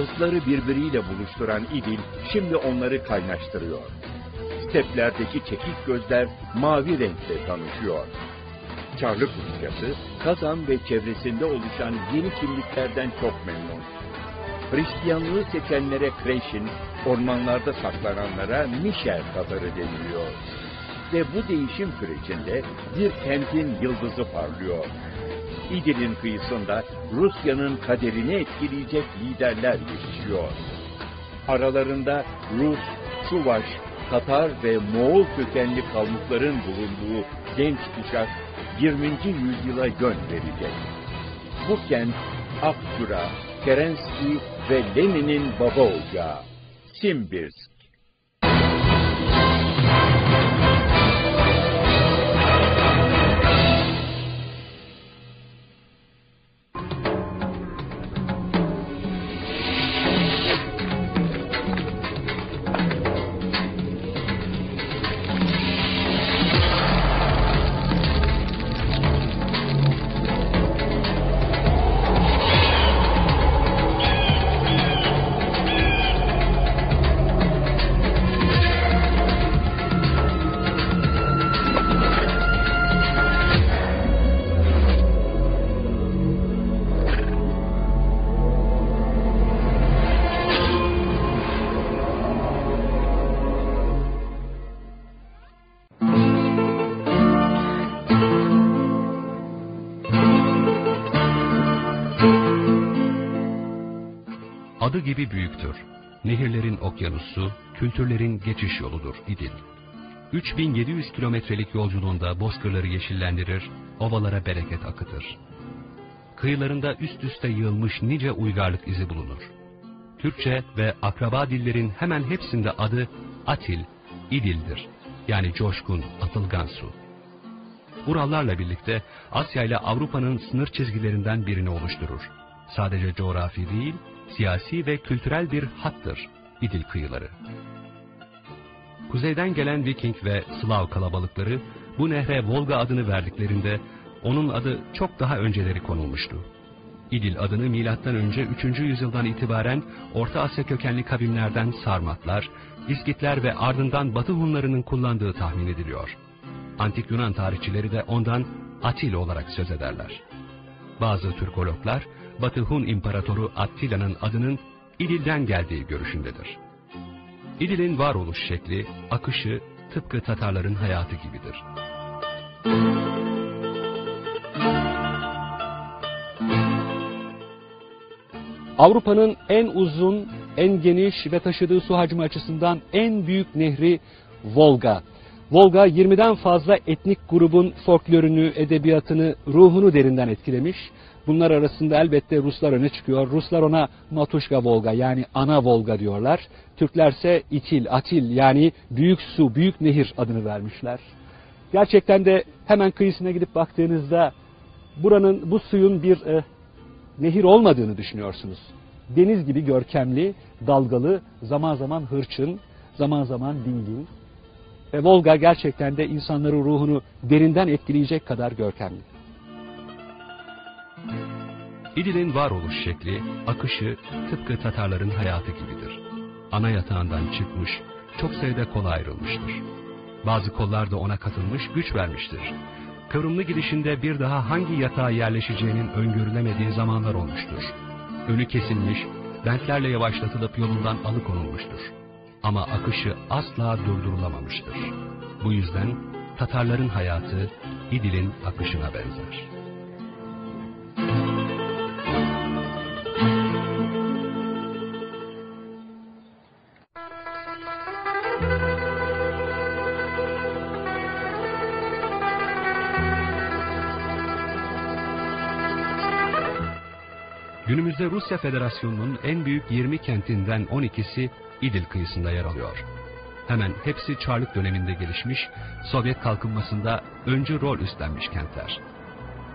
halkları birbiriyle buluşturan İdil şimdi onları kaynaştırıyor. Steplerdeki çekik gözler mavi renkle tanışıyor. Çarlık Rusyası, Kazan ve çevresinde oluşan yeni kimliklerden çok memnun. Hristiyanlığı seçenlere Kreşin, ormanlarda saklananlara Mişer Tatarı deniliyor. Ve bu değişim sürecinde bir kentin yıldızı parlıyor. İdil'in kıyısında Rusya'nın kaderini etkileyecek liderler yetişiyor. Aralarında Rus, Çuvaş, Tatar ve Moğol kökenli kavmukların bulunduğu genç kuşak 20. yüzyıla yön verecek. Bu kent Akçura, Kerenski ve Lenin'in baba ocağı. Simbirsk. Adı gibi büyüktür. Nehirlerin okyanusu, kültürlerin geçiş yoludur İdil. 3700 kilometrelik yolculuğunda bozkırları yeşillendirir, ovalara bereket akıtır. Kıyılarında üst üste yığılmış nice uygarlık izi bulunur. Türkçe ve akraba dillerin hemen hepsinde adı Atil, İdil'dir. Yani coşkun, atılgan su. Urallarla birlikte Asya ile Avrupa'nın sınır çizgilerinden birini oluşturur. Sadece coğrafi değil, siyasi ve kültürel bir hattır İdil kıyıları. Kuzeyden gelen Viking ve Slav kalabalıkları bu nehre Volga adını verdiklerinde onun adı çok daha önceleri konulmuştu. İdil adını önce 3. yüzyıldan itibaren Orta Asya kökenli kavimlerden Sarmatlar, İskitler ve ardından Batı Hunlarının kullandığı tahmin ediliyor. Antik Yunan tarihçileri de ondan Atil olarak söz ederler. Bazı Türkologlar Batı Hun İmparatoru Attila'nın adının İdil'den geldiği görüşündedir. İdil'in varoluş şekli, akışı tıpkı Tatarların hayatı gibidir. Avrupa'nın en uzun, en geniş ve taşıdığı su hacmi açısından en büyük nehri Volga. Volga 20'den fazla etnik grubun folklorunu, edebiyatını, ruhunu derinden etkilemiş. Bunlar arasında elbette Ruslar öne çıkıyor. Ruslar ona Matuşka Volga yani ana Volga diyorlar. Türklerse İtil, Atil yani büyük su, büyük nehir adını vermişler. Gerçekten de hemen kıyısına gidip baktığınızda buranın bu suyun bir e, nehir olmadığını düşünüyorsunuz. Deniz gibi görkemli, dalgalı, zaman zaman hırçın, zaman zaman dingin. Ve Volga gerçekten de insanların ruhunu derinden etkileyecek kadar görkemli. İdil'in varoluş şekli, akışı tıpkı Tatarların hayatı gibidir. Ana yatağından çıkmış, çok sayıda kola ayrılmıştır. Bazı kollar da ona katılmış, güç vermiştir. Kıvrımlı gidişinde bir daha hangi yatağa yerleşeceğinin öngörülemediği zamanlar olmuştur. Önü kesilmiş, bentlerle yavaşlatılıp yolundan alıkonulmuştur. Ama akışı asla durdurulamamıştır. Bu yüzden Tatarların hayatı İdil'in akışına benzer. Rusya Federasyonu'nun en büyük 20 kentinden 12'si İdil kıyısında yer alıyor. Hemen hepsi Çarlık döneminde gelişmiş, Sovyet kalkınmasında öncü rol üstlenmiş kentler.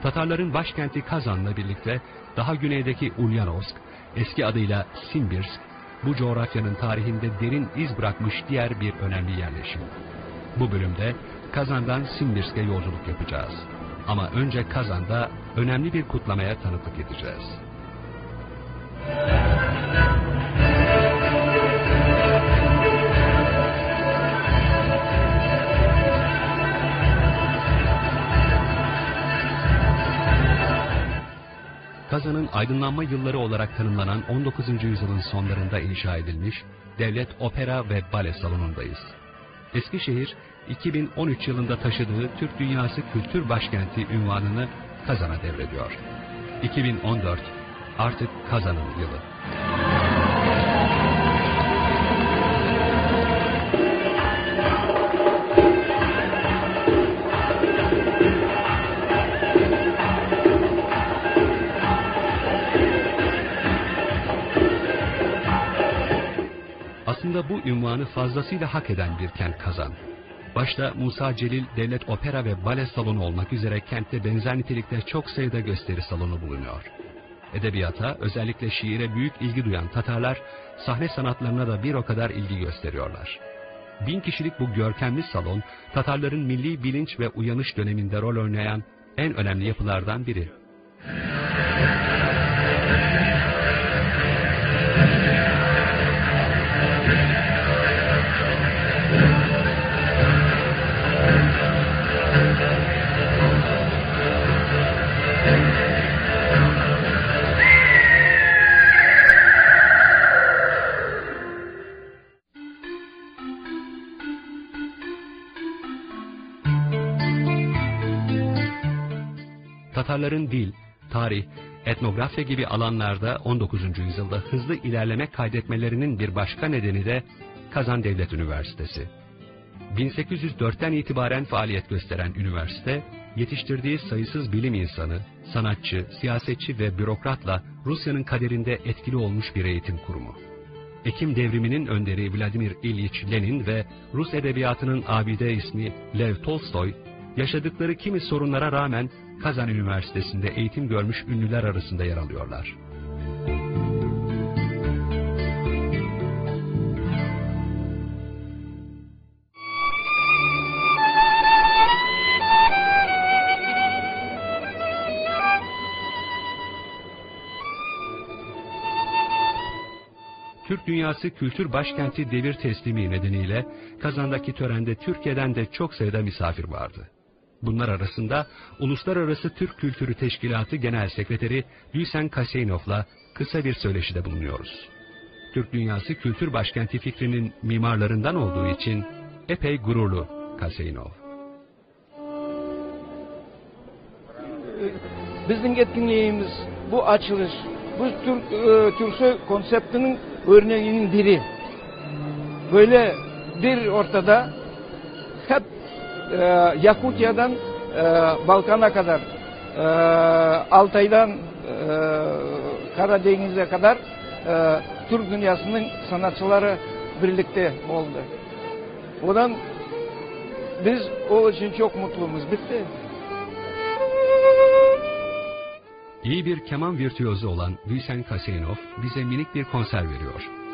Tatarların başkenti Kazan'la birlikte daha güneydeki Ulyanovsk, eski adıyla Simbirsk, bu coğrafyanın tarihinde derin iz bırakmış diğer bir önemli yerleşim. Bu bölümde Kazan'dan Simbirsk'e yolculuk yapacağız. Ama önce Kazan'da önemli bir kutlamaya tanıklık edeceğiz. Kazan'ın aydınlanma yılları olarak tanımlanan 19. yüzyılın sonlarında inşa edilmiş Devlet Opera ve Bale Salonu'ndayız. Eskişehir, 2013 yılında taşıdığı Türk Dünyası Kültür Başkenti ünvanını Kazan'a devrediyor. 2014 artık Kazan'ın yılı. Aslında bu ünvanı fazlasıyla hak eden bir kent Kazan. Başta Musa Celil Devlet Opera ve Bale Salonu olmak üzere kentte benzer nitelikte çok sayıda gösteri salonu bulunuyor. Edebiyata, özellikle şiire büyük ilgi duyan Tatarlar, sahne sanatlarına da bir o kadar ilgi gösteriyorlar. Bin kişilik bu görkemli salon, Tatarların milli bilinç ve uyanış döneminde rol oynayan en önemli yapılardan biri. Tatarların dil, tarih, etnografya gibi alanlarda 19. yüzyılda hızlı ilerleme kaydetmelerinin bir başka nedeni de Kazan Devlet Üniversitesi. 1804'ten itibaren faaliyet gösteren üniversite, yetiştirdiği sayısız bilim insanı, sanatçı, siyasetçi ve bürokratla Rusya'nın kaderinde etkili olmuş bir eğitim kurumu. Ekim devriminin önderi Vladimir İlyich Lenin ve Rus edebiyatının abide ismi Lev Tolstoy, yaşadıkları kimi sorunlara rağmen Kazan Üniversitesi'nde eğitim görmüş ünlüler arasında yer alıyorlar. Türk Dünyası Kültür Başkenti devir teslimi nedeniyle Kazan'daki törende Türkiye'den de çok sayıda misafir vardı. Bunlar arasında Uluslararası Türk Kültürü Teşkilatı Genel Sekreteri Hüsen Kaseynov'la kısa bir söyleşide bulunuyoruz. Türk Dünyası Kültür Başkenti fikrinin mimarlarından olduğu için epey gururlu Kaseynov. Bizim etkinliğimiz bu açılış, bu Türk e, Türkçe konseptinin örneğinin biri. Böyle bir ortada e, Yakutya'dan e, Balkan'a kadar, e, Altay'dan e, Karadeniz'e kadar e, Türk dünyasının sanatçıları birlikte oldu. Odan biz o için çok mutluyuz. Bitti. İyi bir keman virtüözü olan Hüseyin Kaseynov bize minik bir konser veriyor.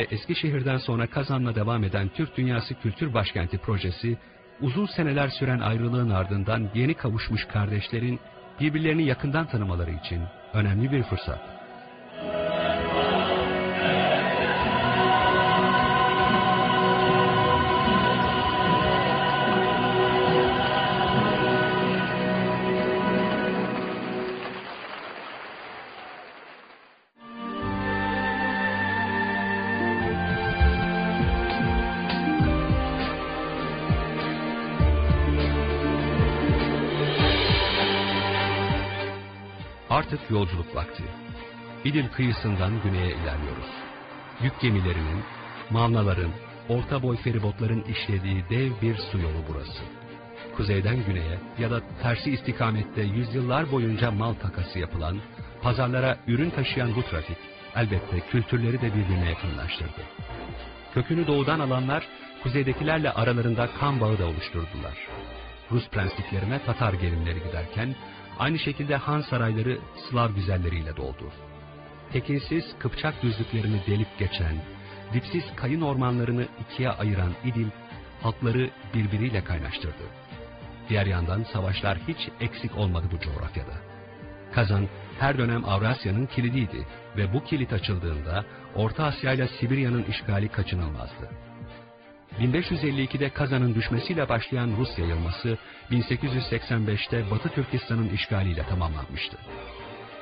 Ve Eskişehir'den sonra Kazan'la devam eden Türk Dünyası Kültür Başkenti projesi, uzun seneler süren ayrılığın ardından yeni kavuşmuş kardeşlerin birbirlerini yakından tanımaları için önemli bir fırsat. Yolculuk vakti. İdil kıyısından güneye ilerliyoruz. Yük gemilerinin, mavnaların, orta boy feribotların işlediği dev bir su yolu burası. Kuzeyden güneye ya da tersi istikamette yüzyıllar boyunca mal takası yapılan, pazarlara ürün taşıyan bu trafik, elbette kültürleri de birbirine yakınlaştırdı. Kökünü doğudan alanlar, kuzeydekilerle aralarında kan bağı da oluşturdular. Rus prensliklerine Tatar gelinleri giderken, aynı şekilde Han sarayları Slav güzelleriyle doldu. tekinsiz Kıpçak düzlüklerini delip geçen, dipsiz kayın ormanlarını ikiye ayıran İdil, halkları birbiriyle kaynaştırdı. Diğer yandan savaşlar hiç eksik olmadı bu coğrafyada. Kazan her dönem Avrasya'nın kilidiydi ve bu kilit açıldığında Orta Asya ile Sibirya'nın işgali kaçınılmazdı. 1552'de Kazan'ın düşmesiyle başlayan Rus yayılması 1885'te Batı Türkistan'ın işgaliyle tamamlanmıştı.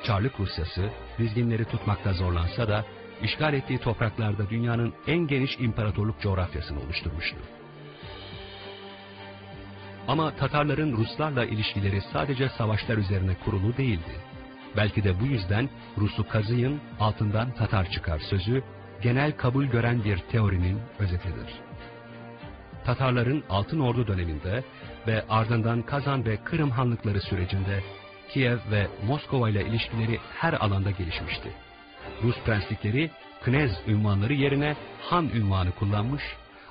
Çarlık Rusyası dizginleri tutmakta zorlansa da işgal ettiği topraklarda dünyanın en geniş imparatorluk coğrafyasını oluşturmuştu. Ama Tatarların Ruslarla ilişkileri sadece savaşlar üzerine kurulu değildi. Belki de bu yüzden Rus'u kazıyın altından Tatar çıkar sözü genel kabul gören bir teorinin özetidir. Tatarların Altın Ordu döneminde ve ardından Kazan ve Kırım Hanlıkları sürecinde Kiev ve Moskova ile ilişkileri her alanda gelişmişti. Rus prenslikleri Knez ünvanları yerine Han ünvanı kullanmış,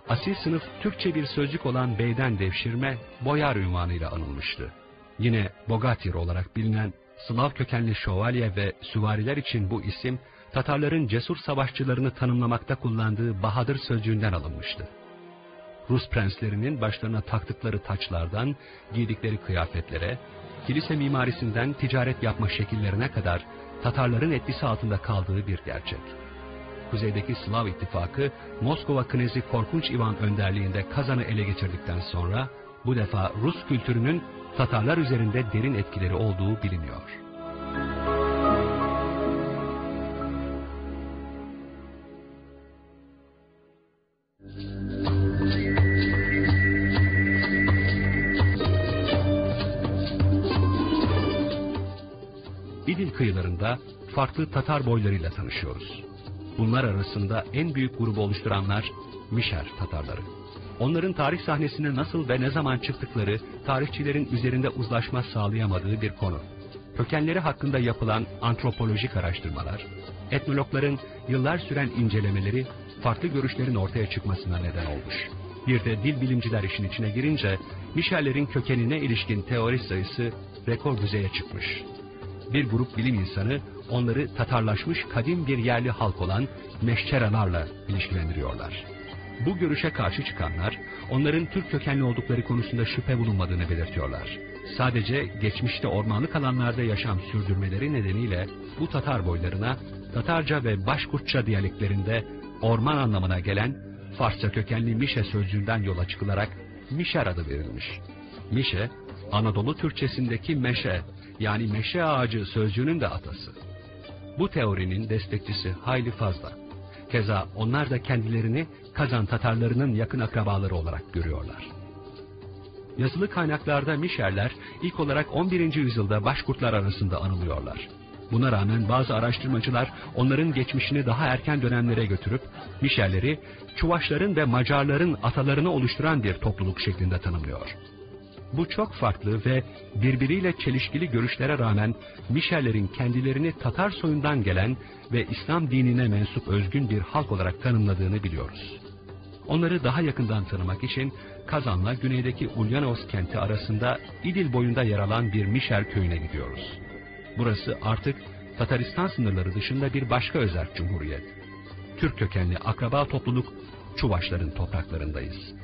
asil sınıf Türkçe bir sözcük olan beyden devşirme boyar ünvanıyla anılmıştı. Yine Bogatir olarak bilinen Slav kökenli şövalye ve süvariler için bu isim Tatarların cesur savaşçılarını tanımlamakta kullandığı Bahadır sözcüğünden alınmıştı. Rus prenslerinin başlarına taktıkları taçlardan, giydikleri kıyafetlere, kilise mimarisinden ticaret yapma şekillerine kadar Tatarların etkisi altında kaldığı bir gerçek. Kuzeydeki Slav ittifakı Moskova Knezi Korkunç İvan önderliğinde Kazan'ı ele geçirdikten sonra bu defa Rus kültürünün Tatarlar üzerinde derin etkileri olduğu biliniyor. Farklı Tatar boylarıyla tanışıyoruz. Bunlar arasında en büyük grubu oluşturanlar Mişer Tatarları. Onların tarih sahnesine nasıl ve ne zaman çıktıkları tarihçilerin üzerinde uzlaşma sağlayamadığı bir konu. Kökenleri hakkında yapılan antropolojik araştırmalar, etnologların yıllar süren incelemeleri farklı görüşlerin ortaya çıkmasına neden olmuş. Bir de dil bilimciler işin içine girince Mişerlerin kökenine ilişkin teori sayısı rekor düzeye çıkmış bir grup bilim insanı onları Tatarlaşmış kadim bir yerli halk olan Meşçeralarla ilişkilendiriyorlar. Bu görüşe karşı çıkanlar, onların Türk kökenli oldukları konusunda şüphe bulunmadığını belirtiyorlar. Sadece geçmişte ormanlık alanlarda yaşam sürdürmeleri nedeniyle bu Tatar boylarına Tatarca ve Başkurtça diyaleklerinde orman anlamına gelen Farsça kökenli Mişe sözcüğünden yola çıkılarak Mişer adı verilmiş. Mişe, Anadolu Türkçesindeki meşe yani meşe ağacı sözcüğünün de atası. Bu teorinin destekçisi hayli fazla. Keza onlar da kendilerini Kazan Tatarlarının yakın akrabaları olarak görüyorlar. Yazılı kaynaklarda Mişerler ilk olarak 11. yüzyılda Başkurtlar arasında anılıyorlar. Buna rağmen bazı araştırmacılar onların geçmişini daha erken dönemlere götürüp Mişerleri Çuvaşların ve Macarların atalarını oluşturan bir topluluk şeklinde tanımlıyor. Bu çok farklı ve birbiriyle çelişkili görüşlere rağmen Mişerlerin kendilerini Tatar soyundan gelen ve İslam dinine mensup özgün bir halk olarak tanımladığını biliyoruz. Onları daha yakından tanımak için Kazan'la güneydeki Ulyanovsk kenti arasında İdil boyunda yer alan bir Mişer köyüne gidiyoruz. Burası artık Tataristan sınırları dışında bir başka özerk cumhuriyet. Türk kökenli akraba topluluk Çuvaşların topraklarındayız.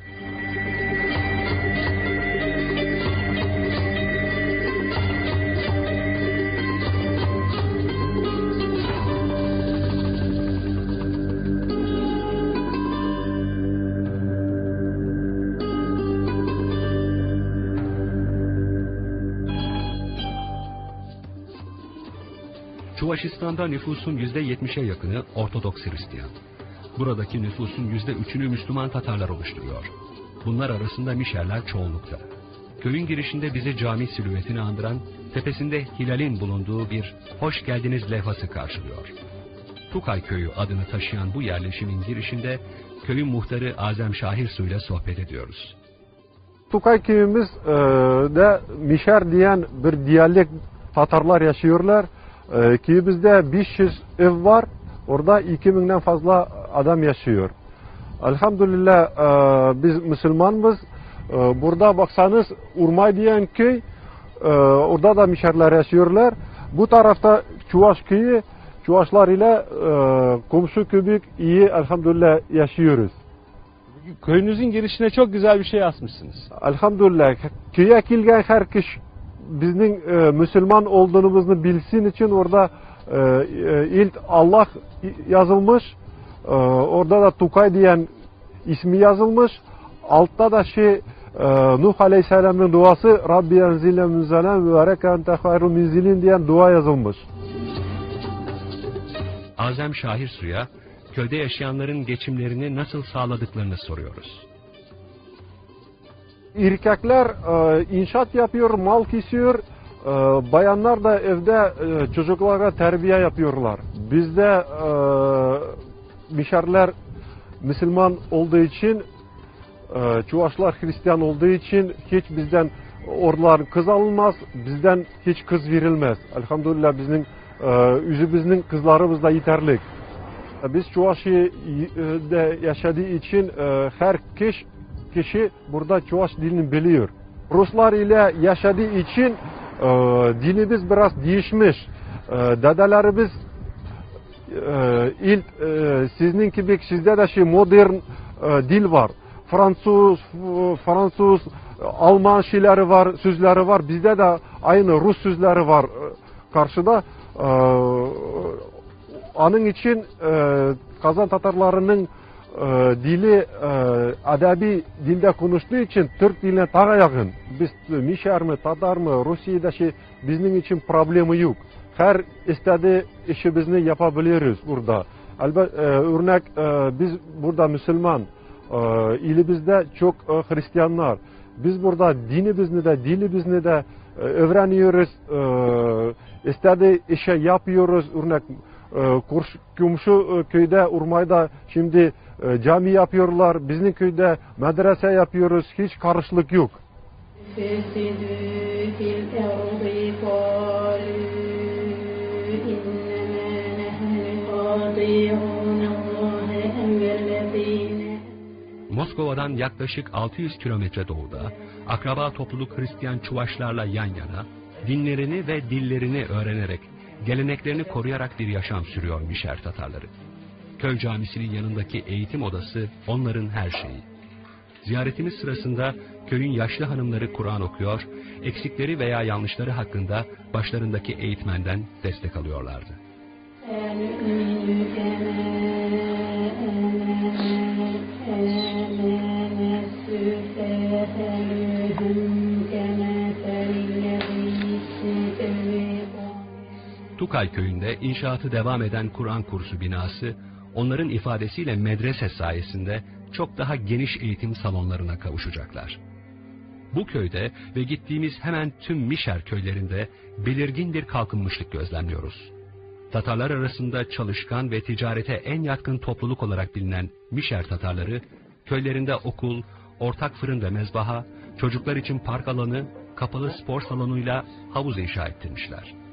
Çuvaşistan'da nüfusun %70'e yakını Ortodoks Hristiyan. Buradaki nüfusun %3'ünü Müslüman Tatarlar oluşturuyor. Bunlar arasında Mişerler çoğunlukta. Köyün girişinde bizi cami silüetini andıran, tepesinde hilalin bulunduğu bir hoş geldiniz levhası karşılıyor. Tukay Köyü adını taşıyan bu yerleşimin girişinde köyün muhtarı Azem Şahir Su ile sohbet ediyoruz. Tukay köyümüzde Mişer diyen bir diyalek Tatarlar yaşıyorlar. E, köyümüzde 500 ev var. Orada 2000'den fazla adam yaşıyor. Elhamdülillah e, biz Müslümanız. E, burada baksanız Urmay diyen köy, e, orada da Mişerler yaşıyorlar. Bu tarafta Çuvaş köyü Çuvaşlar ile e, komşu kübük iyi elhamdülillah yaşıyoruz. Köyünüzün girişine çok güzel bir şey asmışsınız. Elhamdülillah köye kelgen her kişi bizning e, Müslüman olduğumuzu bilsin için orada e, e, ilk Allah yazılmış. E, orada da Tukay diyen ismi yazılmış. Altta da şey e, Nuh Aleyhisselam'ın duası Rabbi enzile münzelen ve ente hayru minzilin diyen dua yazılmış. Azem Şahir Su'ya köyde yaşayanların geçimlerini nasıl sağladıklarını soruyoruz. Erkekler e, inşaat yapıyor, mal kesiyor. E, bayanlar da evde e, çocuklara terbiye yapıyorlar. Bizde e, Mişerler Müslüman olduğu için, e, Çuvaşlar Hristiyan olduğu için hiç bizden oralar kız alınmaz, bizden hiç kız verilmez. Elhamdülillah bizim e, yüzümüzün kızlarımız da yeterli. Biz Çuvaş'da yaşadığı için e, her kişi kişi burada Çuvaş dilini biliyor. Ruslar ile yaşadığı için e, dinimiz biraz değişmiş. E, dedelerimiz e, ilk e, sizin gibi sizde de şey modern e, dil var. Fransız, Fransız, Alman şeyleri var, sözleri var. Bizde de aynı Rus sözleri var e, karşıda. E, onun için e, Kazan Tatarlarının dili e, adabi dilde konuştuğu için Türk diline daha yakın. Biz Mişer mi, Tatar mı, Rusya'da şey bizim için problemi yok. Her istediği işimizi yapabiliriz burada. Elbette e, örnek e, biz burada Müslüman, e, ilimizde çok e, Hristiyanlar. Biz burada dinimizni de, dilimizni de e, öğreniyoruz. E, istediği işe yapıyoruz. Örnek e, Ee, Kumşu e, köyde Urmay'da şimdi e, cami yapıyorlar. Bizim köyde medrese yapıyoruz. Hiç karışlık yok. Moskova'dan yaklaşık 600 kilometre doğuda akraba topluluk Hristiyan Çuvaşlarla yan yana dinlerini ve dillerini öğrenerek geleneklerini koruyarak bir yaşam sürüyor Mişer Tatarları. Köy camisinin yanındaki eğitim odası onların her şeyi. Ziyaretimiz sırasında köyün yaşlı hanımları Kur'an okuyor, eksikleri veya yanlışları hakkında başlarındaki eğitmenden destek alıyorlardı. Tukay köyünde inşaatı devam eden Kur'an kursu binası, onların ifadesiyle medrese sayesinde çok daha geniş eğitim salonlarına kavuşacaklar. Bu köyde ve gittiğimiz hemen tüm Mişer köylerinde belirgin bir kalkınmışlık gözlemliyoruz. Tatarlar arasında çalışkan ve ticarete en yatkın topluluk olarak bilinen Mişer Tatarları, köylerinde okul, ortak fırın ve mezbaha, çocuklar için park alanı, kapalı spor salonuyla havuz inşa ettirmişler.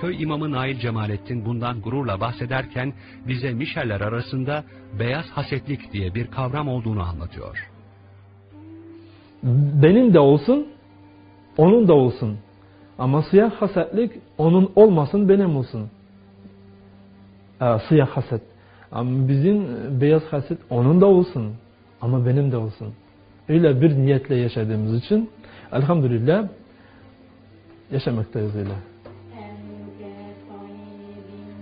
Köy imamı Nail Cemalettin bundan gururla bahsederken bize Mişerler arasında beyaz hasetlik diye bir kavram olduğunu anlatıyor. benim de olsun, onun da olsun. Ama siyah hasetlik onun olmasın, benim olsun. Ee, siyah haset. Ama bizim beyaz haset onun da olsun. Ama benim de olsun. Öyle bir niyetle yaşadığımız için elhamdülillah yaşamaktayız öyle.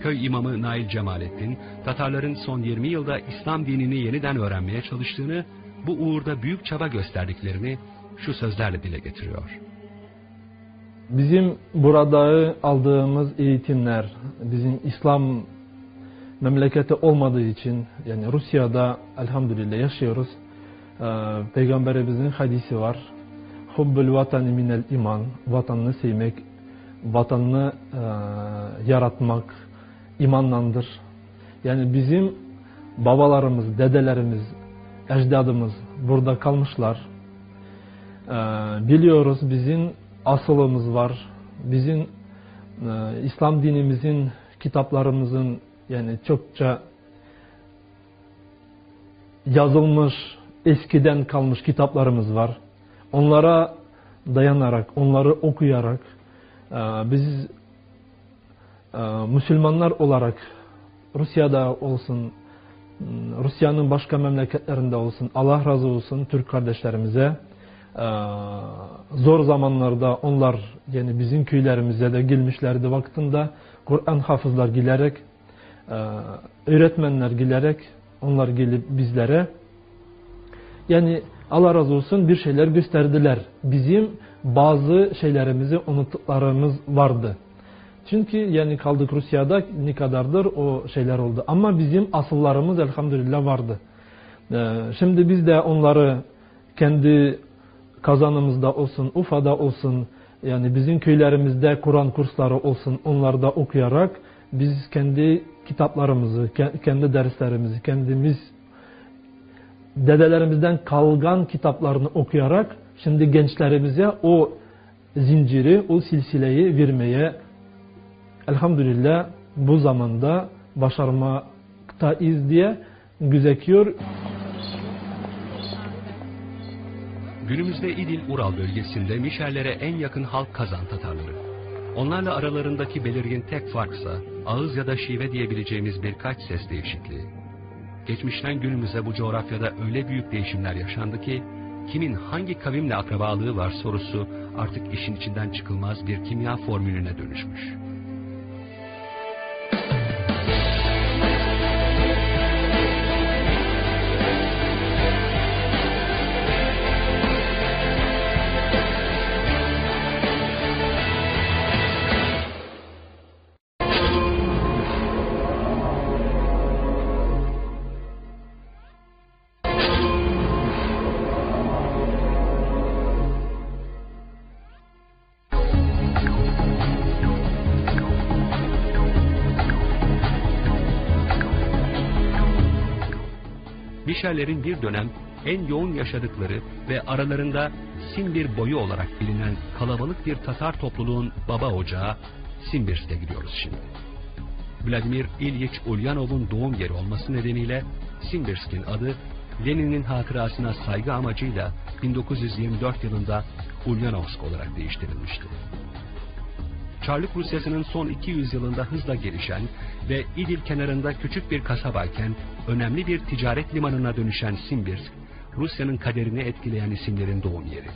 Köy imamı Nail Cemalettin, Tatarların son 20 yılda İslam dinini yeniden öğrenmeye çalıştığını, bu uğurda büyük çaba gösterdiklerini şu sözlerle dile getiriyor. Bizim burada aldığımız eğitimler, bizim İslam memleketi olmadığı için, yani Rusya'da elhamdülillah yaşıyoruz. Ee, Peygamberimizin hadisi var. Hubbul vatani minel iman, vatanını sevmek, vatanını e, yaratmak imanlandır. Yani bizim babalarımız, dedelerimiz, ecdadımız burada kalmışlar. Ee, biliyoruz bizim asılımız var. Bizim e, İslam dinimizin, kitaplarımızın yani çokça yazılmış, eskiden kalmış kitaplarımız var. Onlara dayanarak, onları okuyarak e, biz Müslümanlar olarak Rusya'da olsun, Rusya'nın başka memleketlerinde olsun Allah razı olsun Türk kardeşlerimize e, zor zamanlarda onlar yani bizim köylerimize de gelmişlerdi vaktinde Kur'an hafızlar gelerek e, öğretmenler gelerek onlar gelip bizlere yani Allah razı olsun bir şeyler gösterdiler. Bizim bazı şeylerimizi unuttuklarımız vardı. Çünkü yani kaldık Rusya'da ne kadardır o şeyler oldu. Ama bizim asıllarımız elhamdülillah vardı. Ee, Şimdi biz de onları kendi kazanımızda olsun, Ufa'da olsun, yani bizim köylerimizde Kur'an kursları olsun, onlarda okuyarak biz kendi kitaplarımızı, ke- kendi derslerimizi, kendimiz dedelerimizden kalgan kitaplarını okuyarak şimdi gençlerimize o zinciri, o silsileyi vermeye elhamdülillah bu zamanda başarmaktayız diye gözüküyor. Günümüzde İdil Ural bölgesinde Mişerlere en yakın halk Kazan Tatarları. Onlarla aralarındaki belirgin tek farksa ağız ya da şive diyebileceğimiz birkaç ses değişikliği. Geçmişten günümüze bu coğrafyada öyle büyük değişimler yaşandı ki kimin hangi kavimle akrabalığı var sorusu artık işin içinden çıkılmaz bir kimya formülüne dönüşmüş. Mişerlerin bir dönem en yoğun yaşadıkları ve aralarında Simbir boyu olarak bilinen kalabalık bir Tatar topluluğun baba ocağı Simbirsk'e gidiyoruz şimdi. Vladimir İlyich Ulyanov'un doğum yeri olması nedeniyle Simbirsk'in adı Lenin'in hatırasına saygı amacıyla 1924 yılında Ulyanovsk olarak değiştirilmişti. Çarlık Rusyası'nın son 200 yılında hızla gelişen ve İdil kenarında küçük bir kasabayken önemli bir ticaret limanına dönüşen Simbirsk, Rusya'nın kaderini etkileyen isimlerin doğum yeri.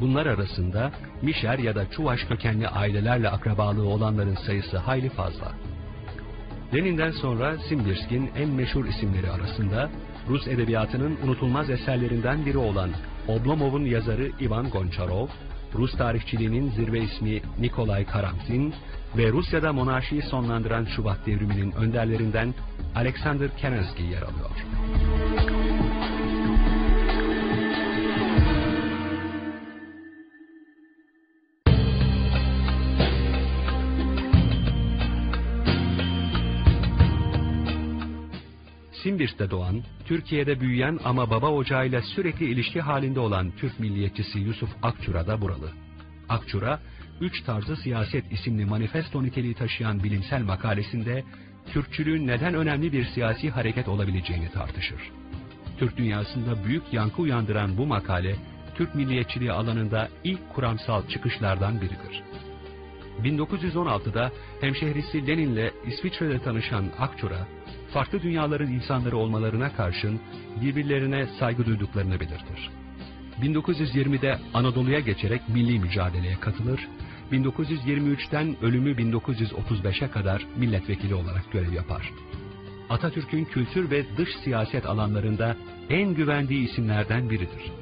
Bunlar arasında Mişer ya da Çuvaş kökenli ailelerle akrabalığı olanların sayısı hayli fazla. Lenin'den sonra Simbirsk'in en meşhur isimleri arasında Rus edebiyatının unutulmaz eserlerinden biri olan Oblomov'un yazarı Ivan Goncharov, Rus tarihçiliğinin zirve ismi Nikolay Karamzin ve Rusya'da monarşiyi sonlandıran Şubat devriminin önderlerinden Alexander Kerensky yer alıyor. Simbirsk'te doğan, Türkiye'de büyüyen ama baba ocağıyla sürekli ilişki halinde olan Türk milliyetçisi Yusuf Akçura da buralı. Akçura, Üç Tarzı Siyaset isimli manifesto niteliği taşıyan bilimsel makalesinde Türkçülüğün neden önemli bir siyasi hareket olabileceğini tartışır. Türk dünyasında büyük yankı uyandıran bu makale, Türk milliyetçiliği alanında ilk kuramsal çıkışlardan biridir. 1916'da hemşehrisi Lenin'le İsviçre'de tanışan Akçura, farklı dünyaların insanları olmalarına karşın birbirlerine saygı duyduklarını belirtir. 1920'de Anadolu'ya geçerek milli mücadeleye katılır, 1923'ten ölümü 1935'e kadar milletvekili olarak görev yapar. Atatürk'ün kültür ve dış siyaset alanlarında en güvendiği isimlerden biridir.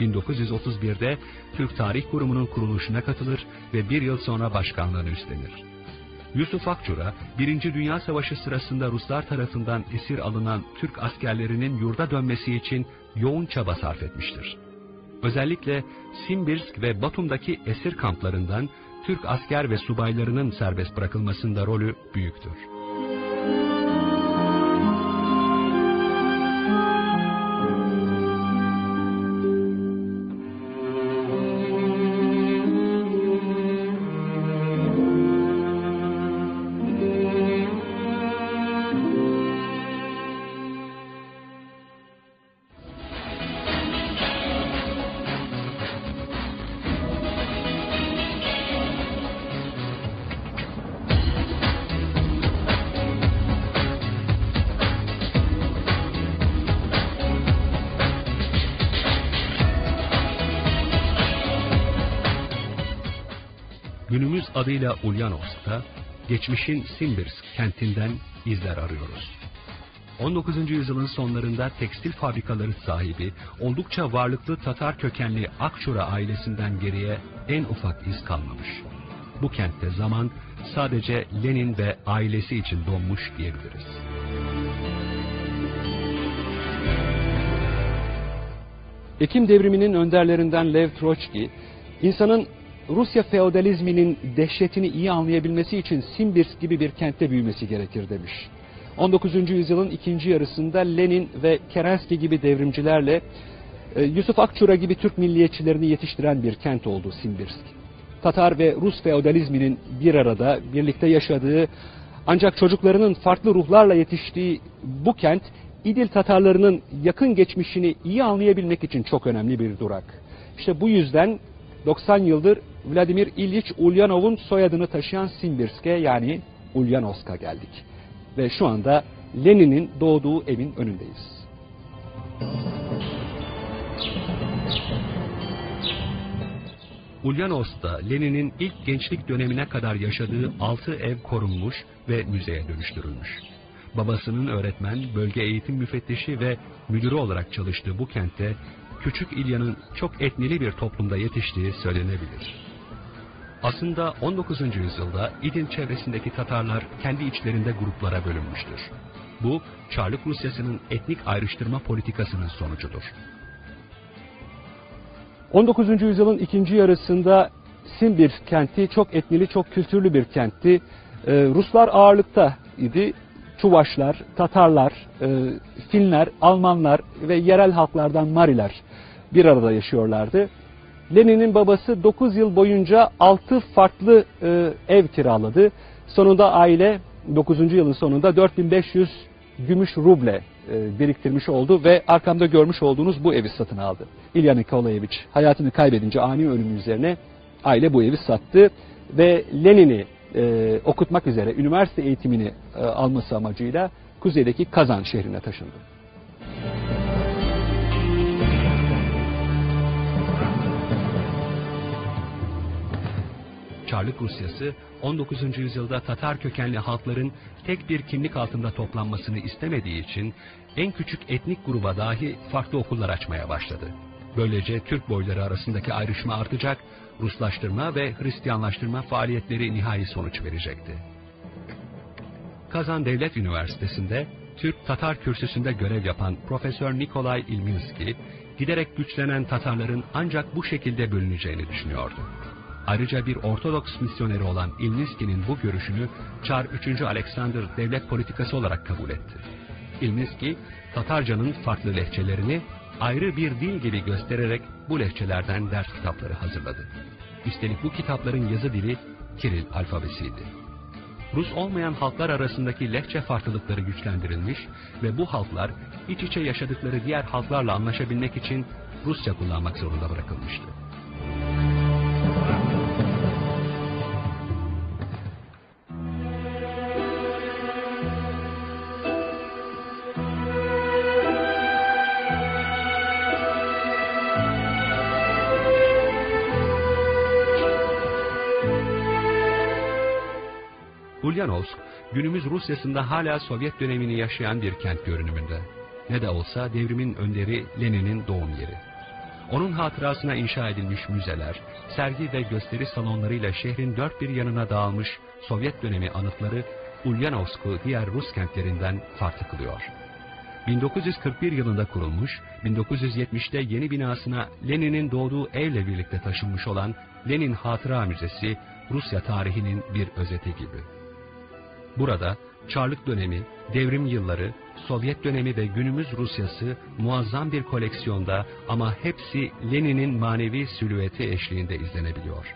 1931'de Türk Tarih Kurumu'nun kuruluşuna katılır ve bir yıl sonra başkanlığını üstlenir. Yusuf Akçura, Birinci Dünya Savaşı sırasında Ruslar tarafından esir alınan Türk askerlerinin yurda dönmesi için yoğun çaba sarf etmiştir. Özellikle Simbirsk ve Batum'daki esir kamplarından Türk asker ve subaylarının serbest bırakılmasında rolü büyüktür. Adıyla Ulyanovsk'ta, geçmişin Simbirsk kentinden izler arıyoruz. 19. yüzyılın sonlarında tekstil fabrikaları sahibi, oldukça varlıklı Tatar kökenli Akçura ailesinden geriye en ufak iz kalmamış. Bu kentte zaman sadece Lenin ve ailesi için donmuş diyebiliriz. Ekim devriminin önderlerinden Lev Troçki, insanın Rusya feodalizminin dehşetini iyi anlayabilmesi için Simbirsk gibi bir kentte büyümesi gerekir demiş. 19. yüzyılın ikinci yarısında Lenin ve Kerensky gibi devrimcilerle e, Yusuf Akçura gibi Türk milliyetçilerini yetiştiren bir kent oldu Simbirsk. Tatar ve Rus feodalizminin bir arada birlikte yaşadığı ancak çocuklarının farklı ruhlarla yetiştiği bu kent İdil Tatarlarının yakın geçmişini iyi anlayabilmek için çok önemli bir durak. İşte bu yüzden 90 yıldır Vladimir İlyich Ulyanov'un soyadını taşıyan Simbirsk'e yani Ulyanovsk'a geldik. Ve şu anda Lenin'in doğduğu evin önündeyiz. Ulyanovsk'ta Lenin'in ilk gençlik dönemine kadar yaşadığı altı ev korunmuş ve müzeye dönüştürülmüş. Babasının öğretmen, bölge eğitim müfettişi ve müdürü olarak çalıştığı bu kentte Küçük İlya'nın çok etnili bir toplumda yetiştiği söylenebilir. Aslında 19. yüzyılda İdin çevresindeki Tatarlar kendi içlerinde gruplara bölünmüştür. Bu, Çarlık Rusyası'nın etnik ayrıştırma politikasının sonucudur. 19. yüzyılın ikinci yarısında Simbirsk kenti çok etnili, çok kültürlü bir kentti. Ee, Ruslar ağırlıkta idi. Çuvaşlar, Tatarlar, e, Finler, Almanlar ve yerel halklardan Mariler bir arada yaşıyorlardı. Lenin'in babası 9 yıl boyunca 6 farklı e, ev kiraladı. Sonunda aile 9. yılın sonunda 4500 gümüş ruble e, biriktirmiş oldu ve arkamda görmüş olduğunuz bu evi satın aldı. İlya Nikolaevich hayatını kaybedince ani ölümü üzerine aile bu evi sattı ve Lenin'i e, okutmak üzere üniversite eğitimini e, alması amacıyla kuzeydeki Kazan şehrine taşındı. Çarlık Rusyası 19. yüzyılda Tatar kökenli halkların tek bir kimlik altında toplanmasını istemediği için en küçük etnik gruba dahi farklı okullar açmaya başladı. Böylece Türk boyları arasındaki ayrışma artacak, Ruslaştırma ve Hristiyanlaştırma faaliyetleri nihai sonuç verecekti. Kazan Devlet Üniversitesi'nde Türk-Tatar kürsüsünde görev yapan Profesör Nikolay İlminski, giderek güçlenen Tatarların ancak bu şekilde bölüneceğini düşünüyordu. Ayrıca bir Ortodoks misyoneri olan İlminski'nin bu görüşünü Çar 3. Alexander devlet politikası olarak kabul etti. İlminski, Tatarcanın farklı lehçelerini ayrı bir dil gibi göstererek bu lehçelerden ders kitapları hazırladı. Üstelik bu kitapların yazı dili Kiril alfabesiydi. Rus olmayan halklar arasındaki lehçe farklılıkları güçlendirilmiş ve bu halklar iç içe yaşadıkları diğer halklarla anlaşabilmek için Rusça kullanmak zorunda bırakılmıştı. Ulyanovsk, günümüz Rusyasında hala Sovyet dönemini yaşayan bir kent görünümünde. Ne de olsa devrimin önderi Lenin'in doğum yeri. Onun hatırasına inşa edilmiş müzeler, sergi ve gösteri salonlarıyla şehrin dört bir yanına dağılmış Sovyet dönemi anıtları Ulyanovsk'u diğer Rus kentlerinden farklı kılıyor. 1941 yılında kurulmuş, 1970'te yeni binasına Lenin'in doğduğu evle birlikte taşınmış olan Lenin Hatıra Müzesi, Rusya tarihinin bir özeti gibi. Burada Çarlık dönemi, devrim yılları, Sovyet dönemi ve günümüz Rusyası muazzam bir koleksiyonda ama hepsi Lenin'in manevi silüeti eşliğinde izlenebiliyor.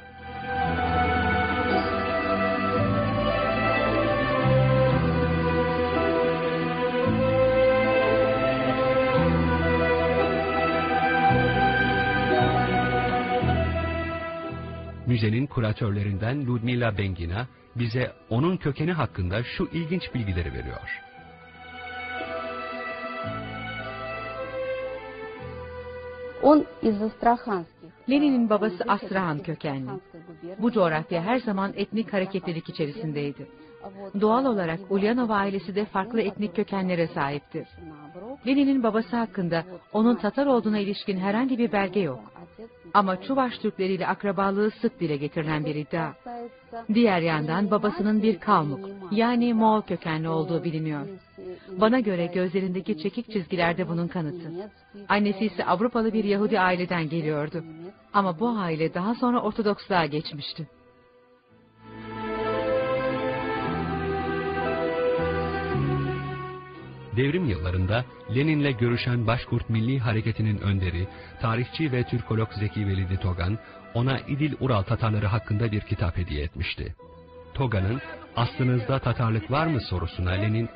Müzenin kuratörlerinden Ludmila Bengina bize onun kökeni hakkında şu ilginç bilgileri veriyor. Lenin'in babası Astrahan kökenli. Bu coğrafya her zaman etnik hareketlilik içerisindeydi. Doğal olarak Ulyanova ailesi de farklı etnik kökenlere sahiptir. Lenin'in babası hakkında onun Tatar olduğuna ilişkin herhangi bir belge yok. Ama Çuvaş Türkleri ile akrabalığı sık dile getirilen bir iddia. Diğer yandan babasının bir Kalmuk yani Moğol kökenli olduğu biliniyor. Bana göre gözlerindeki çekik çizgiler de bunun kanıtı. Annesi ise Avrupalı bir Yahudi aileden geliyordu. Ama bu aile daha sonra Ortodoksluğa geçmişti. Devrim yıllarında Lenin'le görüşen Başkurt Milli Hareketi'nin önderi, tarihçi ve Türkolog Zeki Velidi Togan, ona İdil Ural Tatarları hakkında bir kitap hediye etmişti. Togan'ın aslınızda Tatarlık var mı sorusuna Lenin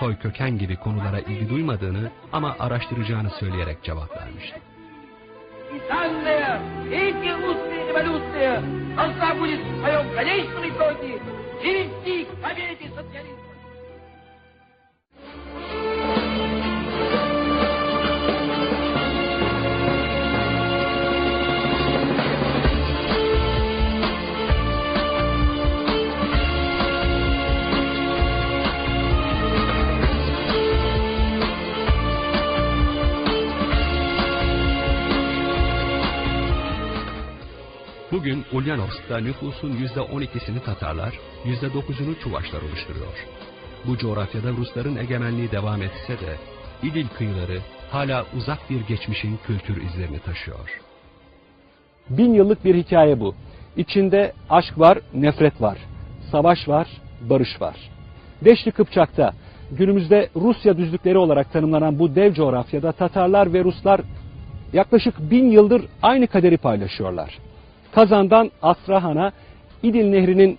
soy köken gibi konulara ilgi duymadığını ama araştıracağını söyleyerek cevap vermişti. Asla Ulyanovsk'ta nüfusun %12'sini Tatarlar, %9'unu Çuvaşlar oluşturuyor. Bu coğrafyada Rusların egemenliği devam etse de İdil kıyıları hala uzak bir geçmişin kültür izlerini taşıyor. Bin yıllık bir hikaye bu. İçinde aşk var, nefret var. Savaş var, barış var. Deşli Kıpçak'ta günümüzde Rusya düzlükleri olarak tanımlanan bu dev coğrafyada Tatarlar ve Ruslar yaklaşık bin yıldır aynı kaderi paylaşıyorlar. Kazan'dan Astrahan'a İdil Nehri'nin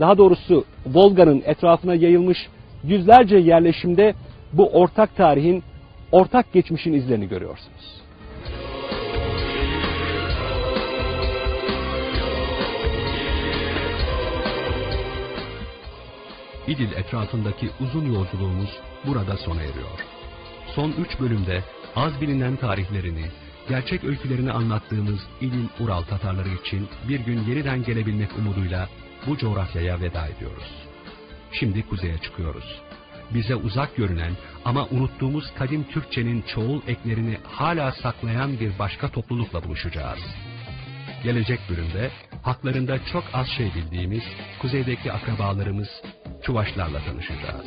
daha doğrusu Volga'nın etrafına yayılmış yüzlerce yerleşimde bu ortak tarihin, ortak geçmişin izlerini görüyorsunuz. İdil etrafındaki uzun yolculuğumuz burada sona eriyor. Son üç bölümde az bilinen tarihlerini, gerçek öykülerini anlattığımız İdil Ural Tatarları için bir gün yeniden gelebilmek umuduyla bu coğrafyaya veda ediyoruz. Şimdi kuzeye çıkıyoruz. Bize uzak görünen ama unuttuğumuz kadim Türkçenin çoğul eklerini hala saklayan bir başka toplulukla buluşacağız. Gelecek bölümde haklarında çok az şey bildiğimiz kuzeydeki akrabalarımız Çuvaşlarla tanışacağız.